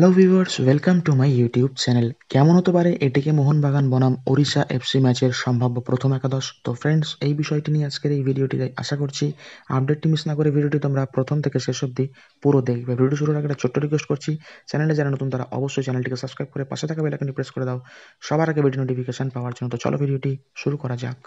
Hello viewers welcome to my YouTube channel কেমন হতে পারে? এটিকে মোহনবাগান বনাম ওড়িশা এফসি ম্যাচের সম্ভাব্য প্রথম একাদশ। তো ফ্রেন্ডস এই বিষয়টি নিয়ে আজকের এই ভিডিওটি আশা করছি আপডেটটি মিস না করে ভিডিওটি তোমরা প্রথম থেকে শেষ অবধি পুরো দেখবে। ভিডিও শুরুর আগে একটা ছোট্ট রিকোয়েস্ট করছি চ্যানেলে যারা নতুন তারা অবশ্যই চ্যানেলটিকে সাবস্ক্রাইব করে পাশে থাকা বেলাকানি প্রেস করে দাও। সবার আগে ভিডিও নোটিফিকেশন পাওয়ার জন্য। তো চলো ভিডিওটি শুরু করা যাক।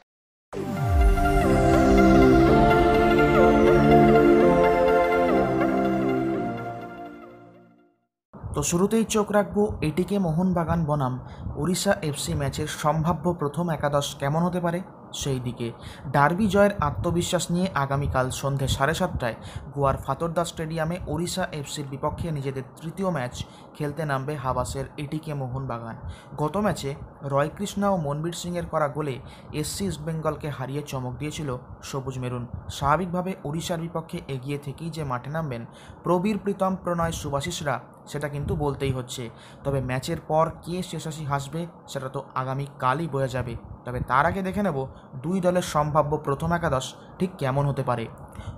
তো শুরুতেই চোখ রাখব, এটিকে মোহনবাগান বনাম। ওড়িশা এফসি ম্যাচের সম্ভাব্য প্রথম একাদশ কেমন হতে পারে? সেই দিকে। ডার্বি জয়ের আত্মবিশ্বাস নিয়ে আগামীকাল সন্ধে সাড়ে সাতটায় গোয়ার ফাতরদা স্টেডিয়ামে ওড়িশা এফসির বিপক্ষে নিজেদের তৃতীয় ম্যাচ খেলতে নামবে হাবাসের এটিকে মোহনবাগান। গত ম্যাচে রয়কৃষ্ণা ও মনবীর সিংয়ের করা গোলে এসসি ইস্টবেঙ্গলকে হারিয়ে চমক দিয়েছিল সবুজ মেরুন। স্বাভাবিকভাবে ওড়িশার বিপক্ষে এগিয়ে থেকেই যে মাঠে নামবেন প্রবীর প্রীতম প্রণয় সুভাশিসরা সেটা কিন্তু বলতেই হচ্ছে। তবে ম্যাচের পর কে শেষাশি হাসবে, সেটা তো আগামী কালই বোঝা যাবে। তবে তার আগে দেখে নেব দুই দলের সম্ভাব্য প্রথম একাদশ ঠিক কেমন হতে পারে।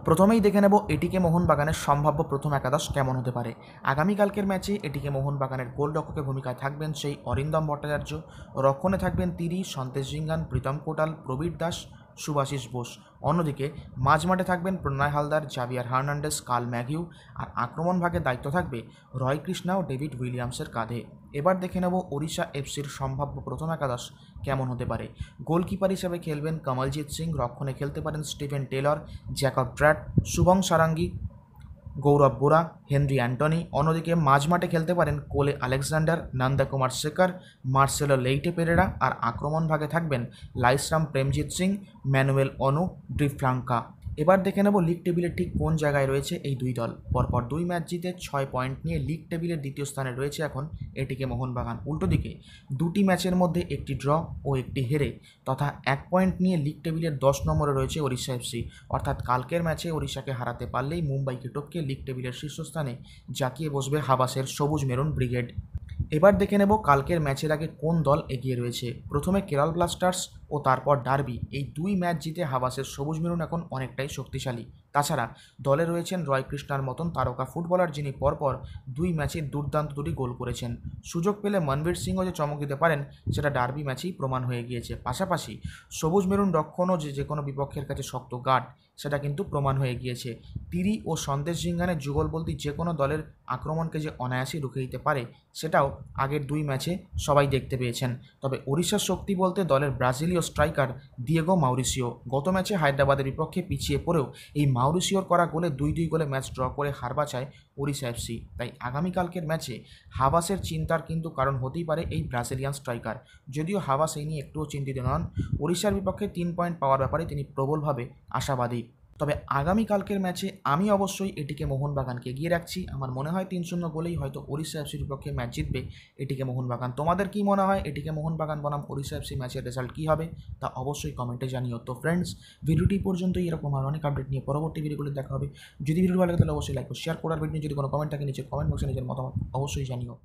প্রথমেই দেখে নেব এটিকে মোহনবাগানের সম্ভাব্য প্রথম একাদশ কেমন হতে পারে। আগামীকালকের ম্যাচে এটিকে মোহনবাগানের গোলরক্ষকের ভূমিকায় থাকবেন সেই অরিন্দম ভট্টাচার্য। রক্ষণে থাকবেন তিরি সন্তেশ জিঙ্গান, প্রীতম কোটাল, প্রবীর দাস সুভাষিস বোস। অন্যদিকে, মাঝমাঠে থাকবেন প্রণয় হালদার, জাভিয়ার হার্নান্ডেস কাল ম্যাগিউ আর আক্রমণ ভাগের দায়িত্ব থাকবে রয় কৃষ্ণা ও ডেভিড উইলিয়ামসের কাঁধে। এবার দেখে নেব ওড়িশা এফসির সম্ভাব্য প্রথম একাদশ কেমন হতে পারে। গোলকিপার হিসেবে খেলবেন কমলজিৎ সিং, রক্ষণে খেলতে পারেন Steven Taylor, Jacob Tratt Shubham Sarangi Gaurav Bora, Henry Antony. অন্যদিকে মাঝমাঠে খেলতে পারেন Kole Alexander Nandakumar Sekar, Marcelo Leite Pereira আর আক্রমণ ভাগে থাকবেন লাইসরাম প্রেমজিৎ সিং, ম্যানুয়েল অনু ড্রিফ্লাঙ্কা এবার দেখে নেব লিগ টেবিলের ঠিক কোন জায়গায় রয়েছে এই দুই দল। পরপর দুই ম্যাচ জিতে ছয় পয়েন্ট নিয়ে লিগ টেবিলের দ্বিতীয় স্থানে রয়েছে এখন এটিকে মোহনবাগান। উল্টো দিকে দুটি ম্যাচের মধ্যে একটি ড্র ও একটি হেরে তথা এক পয়েন্ট নিয়ে লিগ টেবিলের দশ নম্বরে রয়েছে ওড়িশা এফসি অর্থাৎ কালকের ম্যাচে ওড়িশাকে হারাতে পারলেই মুম্বাইকে টপকে লিগ টেবিলের শীর্ষস্থানে জাকিয়ে বসবে হাবাসের সবুজ মেরুন ব্রিগেড। এবার দেখে নেব কালকের ম্যাচের আগে কোন দল এগিয়ে রয়েছে। প্রথমে কেরল ব্লাস্টার্স ও তারপর ডার্বি। এই দুই ম্যাচ জিতে হাবাসের সবুজ মেরুন এখন অনেকটাই শক্তিশালী। তাছাড়া দলে রয়েছেন রয় কৃষ্ণার মতন তারকা ফুটবলার যিনি পরপর দুই ম্যাচে দুর্দান্ত দুটি গোল করেছেন। সুযোগ পেলে মনবীর সিংও যে চমক দিতে পারেন, সেটা ডার্বি ম্যাচেই প্রমাণ হয়ে গিয়েছে। পাশাপাশি সবুজ মেরুন রক্ষণও যে যে কোনো বিপক্ষের কাছে শক্ত গার্ড সেটা কিন্তু প্রমাণ হয়ে গিয়েছে। তিরি ও সন্দেশ জিঙ্গানের যুগলবন্দি যে কোনো দলের আক্রমণকে যে অনায়াসেই রুখে দিতে পারে, সেটাও আগের দুই ম্যাচে সবাই দেখতে পেয়েছেন। তবে ওড়িশার শক্তি বলতে দলের ব্রাজিলীয় স্ট্রাইকার দিয়েগো মাউরিসিও গত ম্যাচে হায়দ্রাবাদের বিপক্ষে পিছিয়ে পড়েও এই মাউরিসিওর করা গোলে দুই দুই গোলে ম্যাচ ড্র করে হার বাঁচায় ওড়িশা এফসি তাই আগামীকালকের ম্যাচে হাবাসের চিন্তার কিন্তু কারণ হতেই পারে এই ব্রাজিলিয়ান স্ট্রাইকার। যদিও হাবাস এই নিয়ে একটুও চিন্তিত নন, ওড়িশার বিপক্ষে তিন পয়েন্ট পাওয়ার ব্যাপারে তিনি প্রবলভাবে আশাবাদী। তবে আগামীকালকের ম্যাচে আমি অবশ্যই এটিকে মোহনবাগানকে এগিয়ে রাখছি। আমার মনে হয় তিন শূন্য গোলেই হয়তো ওড়িশা এফসির বিপক্ষে ম্যাচ জিতবে এটিকে মোহনবাগান। তোমাদের কি মনে হয় এটিকে মোহনবাগান বনাম ওড়িশা এফসি ম্যাচের রেজাল্ট কী হবে তা অবশ্যই কমেন্টে জানিও। তো ফ্রেন্ডস, ভিডিওটি পর্যন্ত এরকম আর অনেক আপডেট নিয়ে পরবর্তী ভিডিওগুলি দেখা হবে। যদি ভিডিও ভালো লাগে তাহলে অবশ্যই লাইক শেয়ার করার ভিডিও যদি কোনো কমেন্ট থাকে নিচে কমেন্ট বক্সে নিজের মতামত অবশ্যই জানিও।